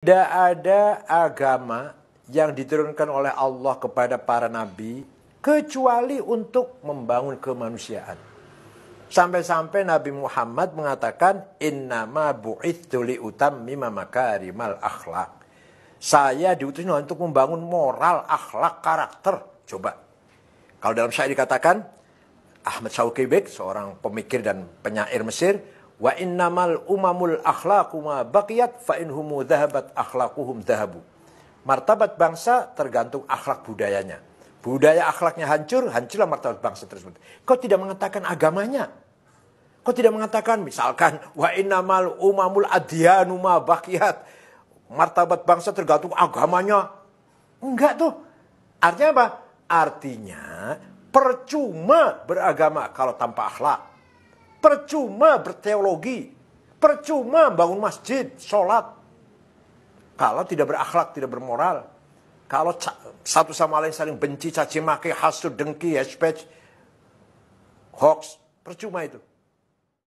Tidak ada agama yang diturunkan oleh Allah kepada para nabi kecuali untuk membangun kemanusiaan. Sampai-sampai Nabi Muhammad mengatakan innama li utammima makarimal akhlak. Saya diutus untuk membangun moral, akhlak, karakter. Coba. Kalau dalam syair dikatakan Ahmad Shauqi Bek, seorang pemikir dan penyair Mesir, Wa innamal umamul akhlaqu ma baqiyat fa inhumu dhahabat akhlaquhum dhahabu. Martabat bangsa tergantung akhlak budayanya. Budaya akhlaknya hancur, hancurlah martabat bangsa tersebut. Kau tidak mengatakan agamanya. Kau tidak mengatakan misalkan wa innamal umamul adyanu ma baqiyat. Martabat bangsa tergantung agamanya. Enggak tuh. Artinya apa? Artinya percuma beragama kalau tanpa akhlak. Percuma berteologi. Percuma bangun masjid, sholat. Kalau tidak berakhlak, tidak bermoral. Kalau satu sama lain saling benci, caci maki, dengki, hespech, hoax. Percuma itu.